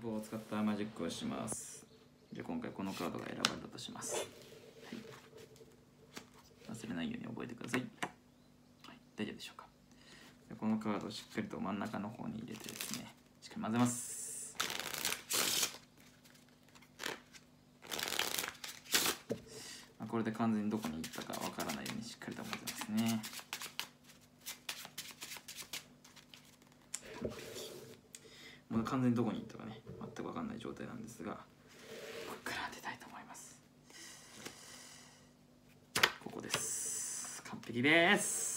プを使ったマジックをします。じゃあ今回このカードが選ばれたとします、はい、忘れないように覚えてください、はい、大丈夫でしょうか。このカードをしっかりと真ん中の方に入れてですねしっかり混ぜます。これで完全にどこに行ったかわからないようにしっかりと混ぜますねもう完全にどこに行ったかね全く分かんない状態なんですがここから当てたいと思います。ここです。完璧です。